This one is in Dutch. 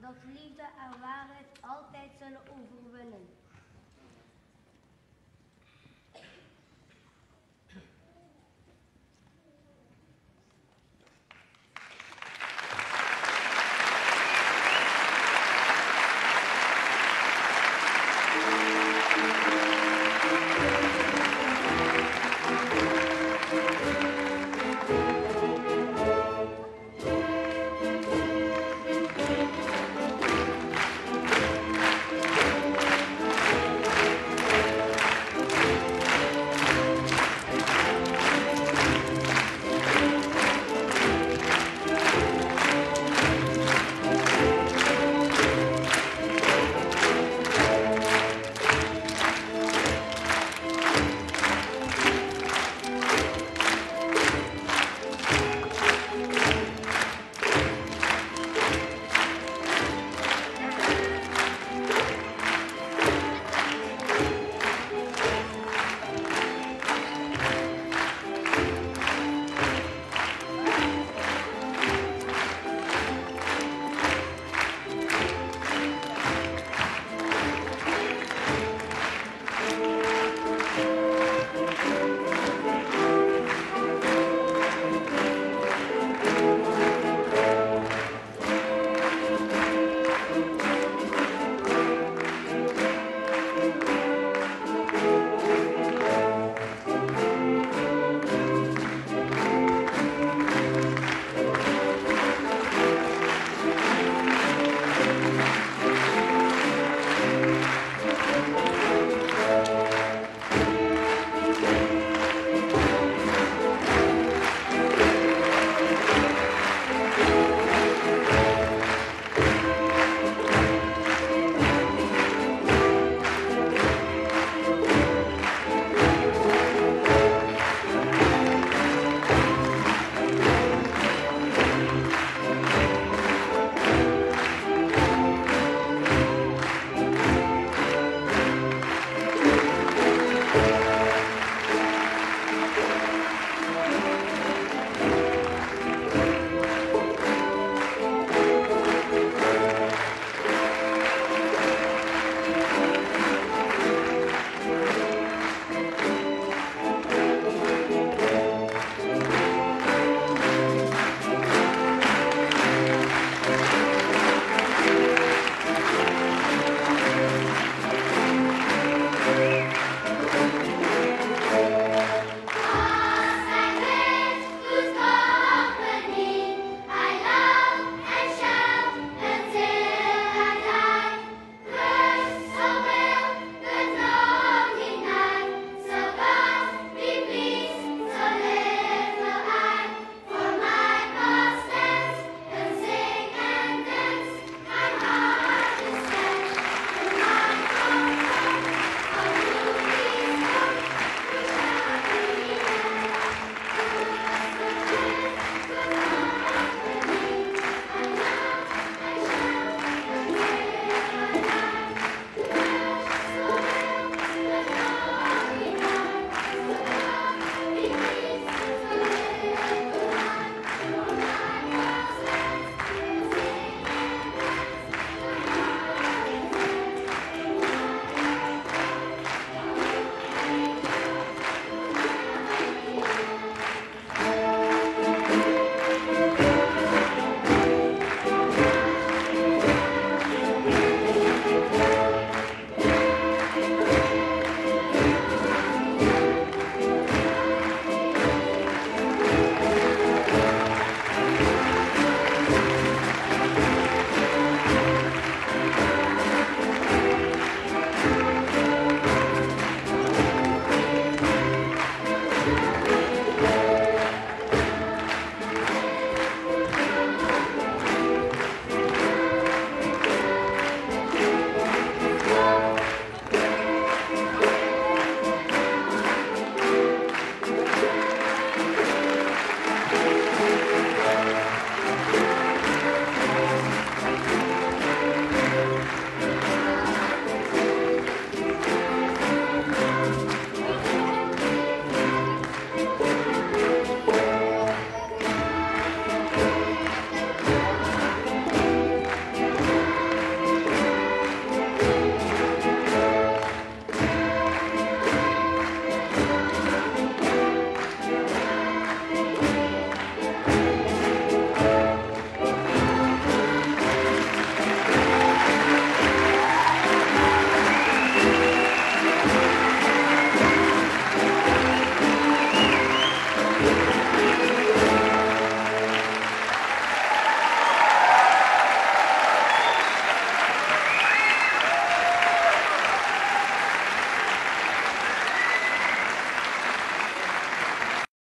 dat liefde en waarheid al.